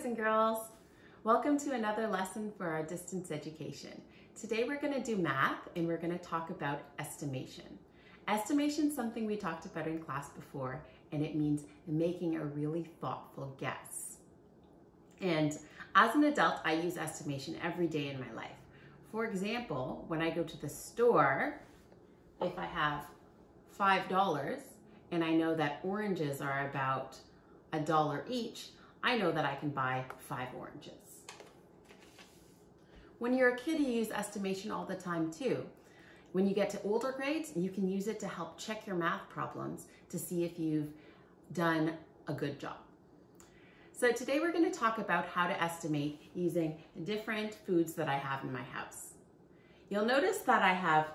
boys and girls. Welcome to another lesson for our distance education. Today we're going to do math and we're going to talk about estimation. Estimation is something we talked about in class before and it means making a really thoughtful guess. And as an adult, I use estimation every day in my life. For example, when I go to the store, if I have $5 and I know that oranges are about a dollar each, I know that I can buy five oranges. When you're a kid, you use estimation all the time too. When you get to older grades, you can use it to help check your math problems to see if you've done a good job. So today we're going to talk about how to estimate using different foods that I have in my house. You'll notice that I have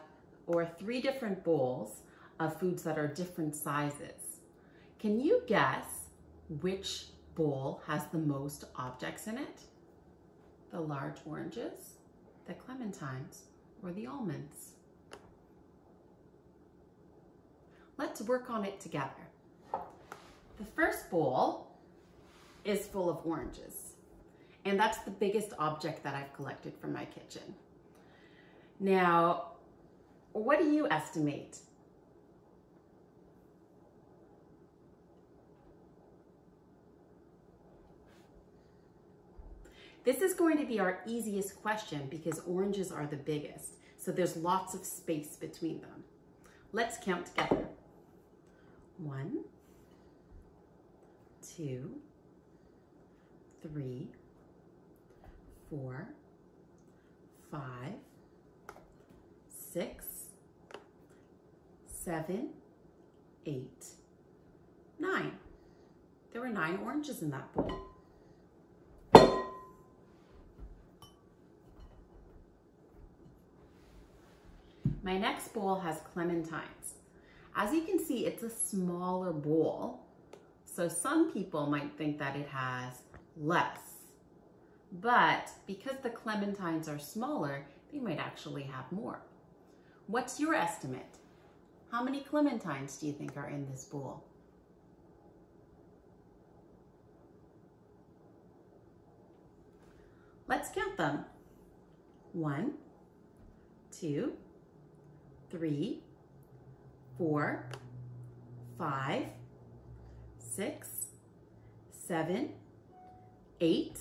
or three different bowls of foods that are different sizes. Can you guess which bowl has the most objects in it? The large oranges, the clementines, or the almonds? Let's work on it together. The first bowl is full of oranges, and that's the biggest object that I've collected from my kitchen. Now, what do you estimate This is going to be our easiest question because oranges are the biggest. So there's lots of space between them. Let's count together. One, two, three, four, five, six, seven, eight, nine. There were nine oranges in that bowl. My next bowl has clementines. As you can see, it's a smaller bowl. So some people might think that it has less. But because the clementines are smaller, they might actually have more. What's your estimate? How many clementines do you think are in this bowl? Let's count them. One, two, three, four, five, six, seven, eight,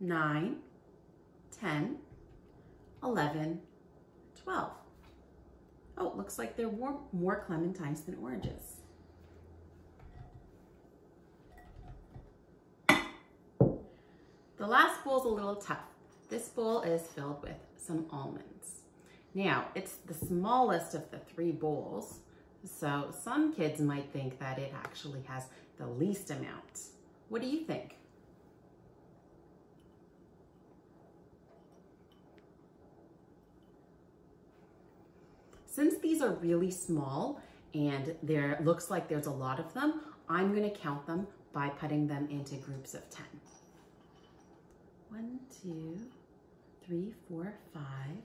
nine, 10, 11, 12. Oh, looks like there were more clementines than oranges. The last bowl is a little tough. This bowl is filled with some almonds. Now, it's the smallest of the three bowls, so some kids might think that it actually has the least amount. What do you think? Since these are really small and there looks like there's a lot of them, I'm gonna count them by putting them into groups of 10. One, two, three, four, five,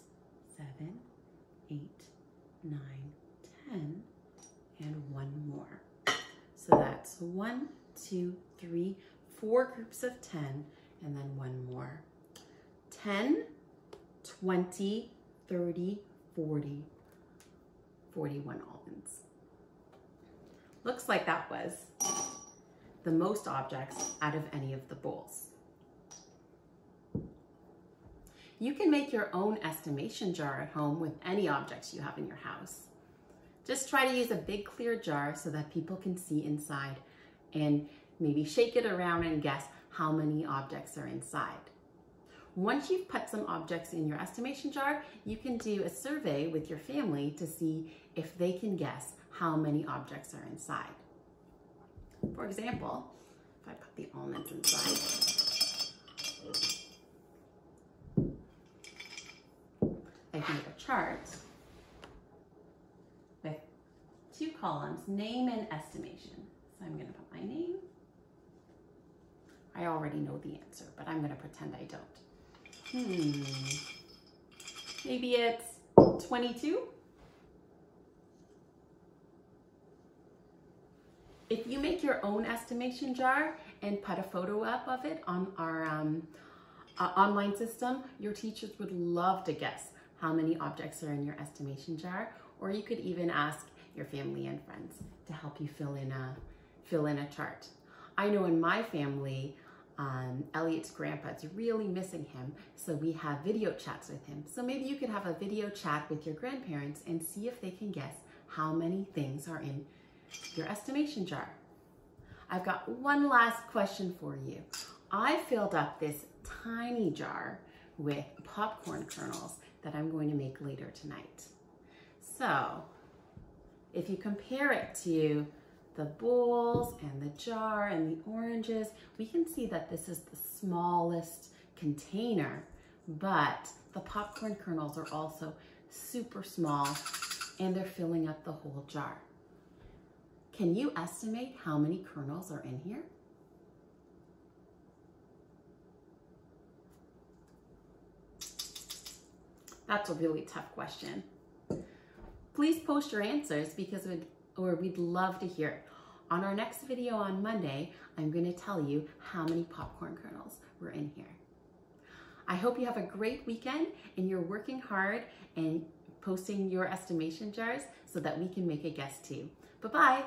seven, eight, nine, ten, and one more. So that's one, two, three, four groups of 10, and then one more. 10, 20, 30, 40, 41 almonds. Looks like that was the most objects out of any of the bowls. You can make your own estimation jar at home with any objects you have in your house. Just try to use a big clear jar so that people can see inside and maybe shake it around and guess how many objects are inside. Once you've put some objects in your estimation jar, you can do a survey with your family to see if they can guess how many objects are inside. For example, if I put the almonds inside. I've made a chart with two columns, name and estimation. So I'm gonna put my name. I already know the answer, but I'm gonna pretend I don't. Hmm, maybe it's 22? If you make your own estimation jar and put a photo up of it on our um, uh, online system, your teachers would love to guess how many objects are in your estimation jar, or you could even ask your family and friends to help you fill in a, fill in a chart. I know in my family, um, Elliot's grandpa is really missing him, so we have video chats with him. So maybe you could have a video chat with your grandparents and see if they can guess how many things are in your estimation jar. I've got one last question for you. I filled up this tiny jar with popcorn kernels that I'm going to make later tonight. So if you compare it to the bowls and the jar and the oranges, we can see that this is the smallest container, but the popcorn kernels are also super small and they're filling up the whole jar. Can you estimate how many kernels are in here? That's a really tough question. Please post your answers because we'd, or we'd love to hear it. On our next video on Monday, I'm going to tell you how many popcorn kernels were in here. I hope you have a great weekend and you're working hard and posting your estimation jars so that we can make a guess too. Bye-bye.